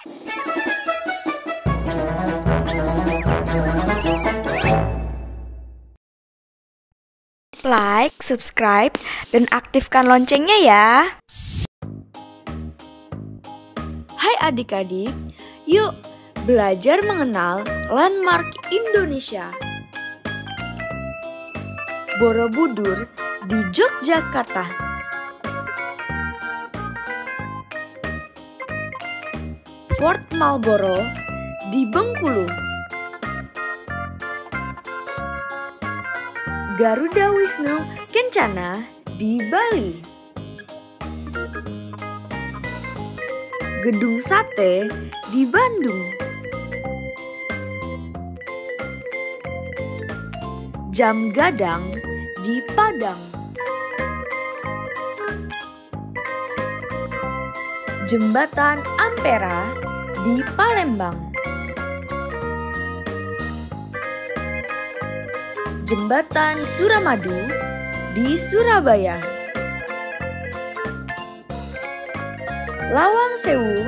Like, subscribe, dan aktifkan loncengnya ya. Hai adik-adik, yuk belajar mengenal landmark Indonesia. Borobudur di Yogyakarta. Fort Marlboro di Bengkulu. Garuda Wisnu Kencana di Bali. Gedung Sate di Bandung. Jam Gadang di Padang. Jembatan Ampera di Palembang. Jembatan Suramadu di Surabaya. Lawang Sewu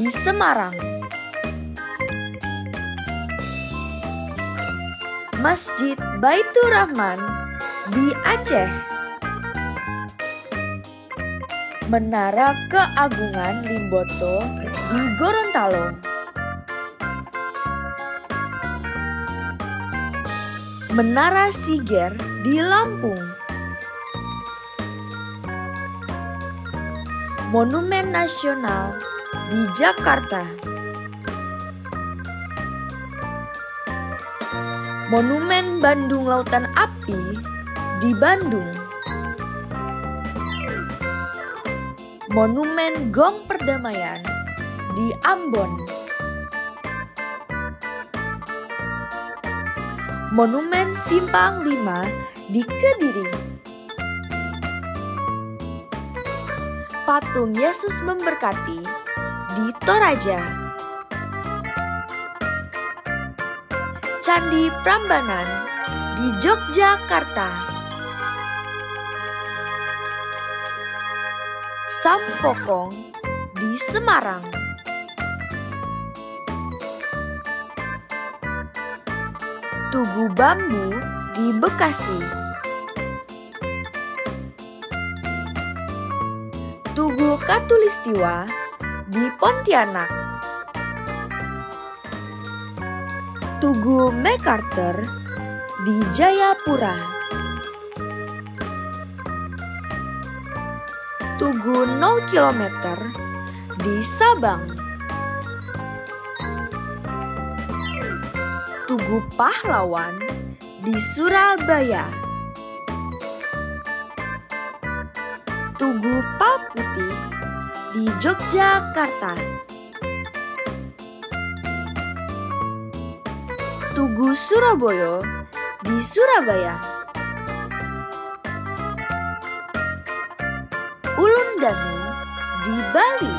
di Semarang. Masjid Baitur Rahman di Aceh. Menara Keagungan Limboto di Gorontalo. Menara Siger di Lampung. Monumen Nasional di Jakarta. Monumen Bandung Lautan Api di Bandung. Monumen Gong Perdamaian di Ambon. Monumen Simpang 5 di Kediri. Patung Yesus memberkati di Toraja. Candi Prambanan di Yogyakarta. Sampokong di Semarang. Tugu Bambu di Bekasi. Tugu Katulistiwa di Pontianak. Tugu MacArthur di Jayapura. Tugu 0 km di Sabang. Tugu Pahlawan di Surabaya. Tugu Putih di Yogyakarta. Tugu Surabaya di Surabaya. Ulun Danu di Bali.